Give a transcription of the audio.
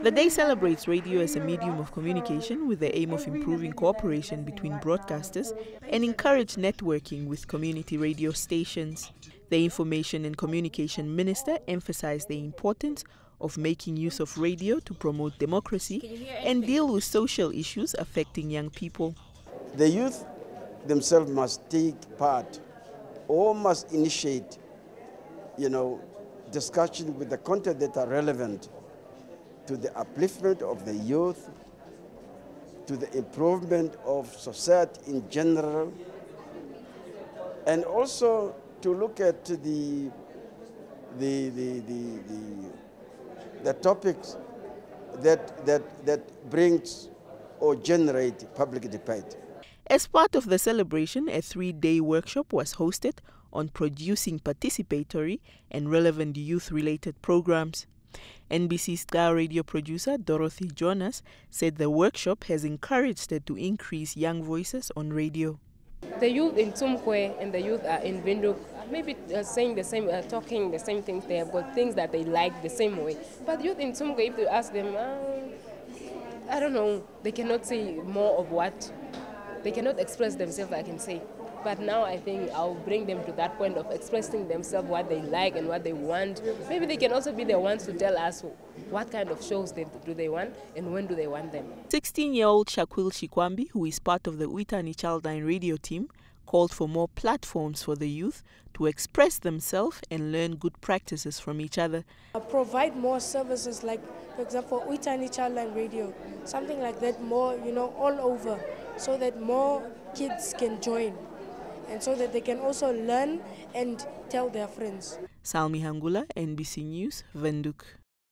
The day celebrates radio as a medium of communication with the aim of improving cooperation between broadcasters and encourage networking with community radio stations. The Information and Communication Minister emphasized the importance of making use of radio to promote democracy and deal with social issues affecting young people. The youth themselves must take part or must initiate, you know, discussion with the content that are relevant to the upliftment of the youth, to the improvement of society in general, and also to look at the, the, the, the, the, topics that, that, that brings or generate public debate. As part of the celebration, a three day workshop was hosted on producing participatory and relevant youth related programs. NBC Star radio producer Dorothy Jonas said the workshop has encouraged her to increase young voices on radio. The youth in Tsumkwe and the youth are in Windhoek maybe uh, saying the same, uh, talking the same things. They have got things that they like the same way. But youth in Tsumkwe, if you ask them, uh, I don't know, they cannot say more of what, they cannot express themselves, I can say. But now I think I'll bring them to that point of expressing themselves what they like and what they want. Maybe they can also be the ones to tell us what kind of shows they, do they want and when do they want them. 16-year-old Shaquille Shikwambi, who is part of the Uitani Childline radio team, called for more platforms for the youth to express themselves and learn good practices from each other. I provide more services like, for example, Uitani Childline Radio, something like that more, you know, all over, so that more kids can join and so that they can also learn and tell their friends. Salmi Hangula, NBC News, Windhoek.